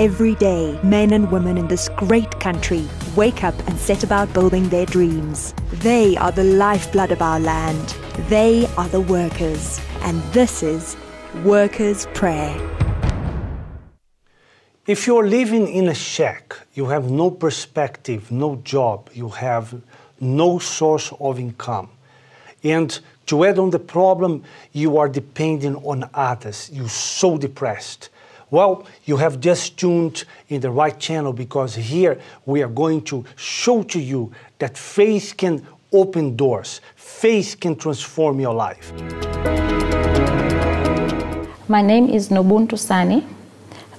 Every day, men and women in this great country wake up and set about building their dreams. They are the lifeblood of our land. They are the workers. And this is Workers' Prayer. If you're living in a shack, you have no perspective, no job, you have no source of income. And to add on the problem, you are depending on others. You're so depressed. Well, you have just tuned in the right channel because here we are going to show to you that faith can open doors, faith can transform your life. My name is Nobuntu Sani.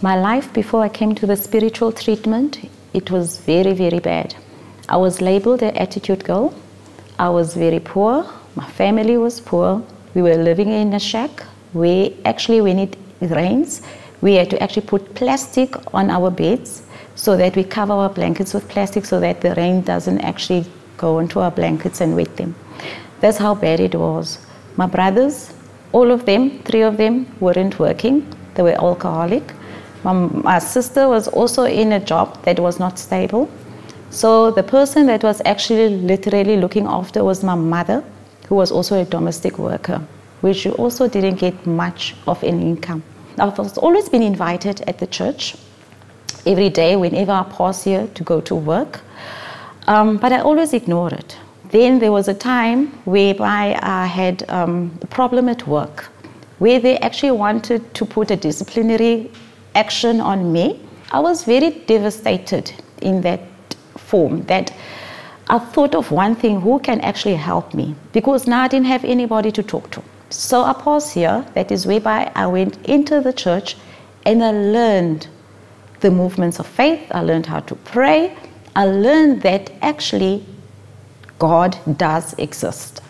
My life before I came to the spiritual treatment, it was very, very bad. I was labeled an attitude girl. I was very poor. My family was poor. We were living in a shack where actually when it rains, we had to actually put plastic on our beds so that we cover our blankets with plastic so that the rain doesn't actually go into our blankets and wet them. That's how bad it was. My brothers, all of them, three of them, weren't working. They were alcoholic. My, my sister was also in a job that was not stable. So the person that was actually literally looking after was my mother, who was also a domestic worker, which also didn't get much of an income. I've always been invited at the church every day whenever I pass here to go to work, um, but I always ignore it. Then there was a time whereby I had um, a problem at work where they actually wanted to put a disciplinary action on me. I was very devastated in that form that I thought of one thing who can actually help me because now I didn't have anybody to talk to. So I pause here, that is whereby I went into the church and I learned the movements of faith, I learned how to pray, I learned that actually God does exist.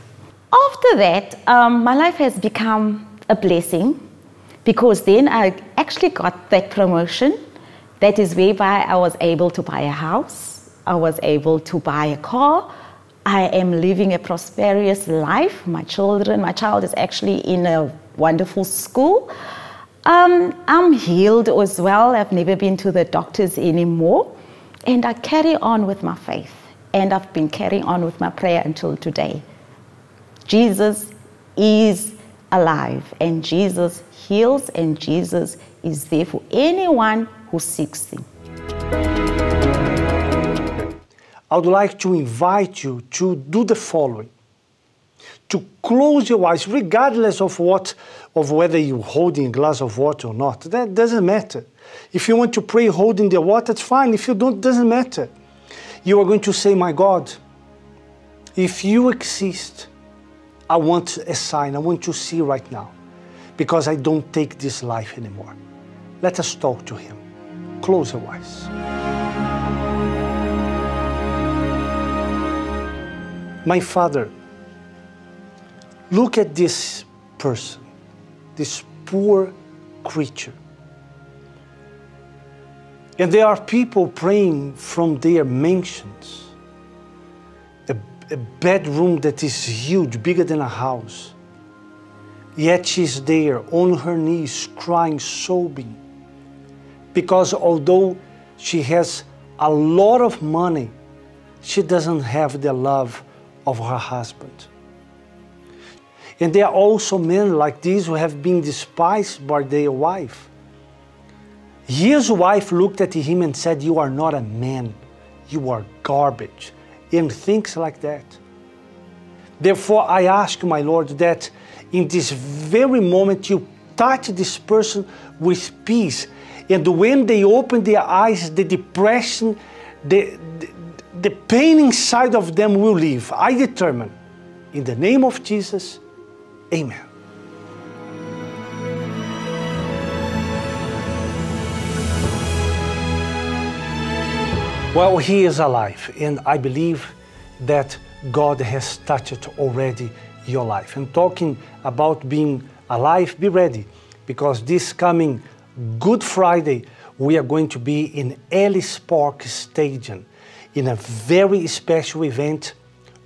After that, um, my life has become a blessing because then I actually got that promotion. That is whereby I was able to buy a house, I was able to buy a car, I am living a prosperous life. My children, my child is actually in a wonderful school. Um, I'm healed as well. I've never been to the doctors anymore. And I carry on with my faith. And I've been carrying on with my prayer until today. Jesus is alive, and Jesus heals, and Jesus is there for anyone who seeks Him. I would like to invite you to do the following. To close your eyes, regardless of what, of whether you're holding a glass of water or not. That doesn't matter. If you want to pray holding the water, it's fine. If you don't, doesn't matter. You are going to say, My God, if you exist, I want a sign. I want to see right now because I don't take this life anymore. Let us talk to Him. Close your eyes. My father, look at this person, this poor creature. And there are people praying from their mansions, a, a bedroom that is huge, bigger than a house. Yet she's there on her knees, crying, sobbing. Because although she has a lot of money, she doesn't have the love of her husband. And there are also men like these who have been despised by their wife. His wife looked at him and said, You are not a man, you are garbage, and things like that. Therefore, I ask, my Lord, that in this very moment you touch this person with peace. And when they open their eyes, the depression, the, the the pain inside of them will leave. I determine. In the name of Jesus, amen. Well, he is alive, and I believe that God has touched already your life. And talking about being alive, be ready, because this coming Good Friday, we are going to be in Ellis Park Stadium in a very special event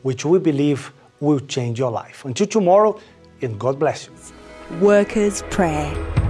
which we believe will change your life. Until tomorrow, and God bless you. Workers' Prayer.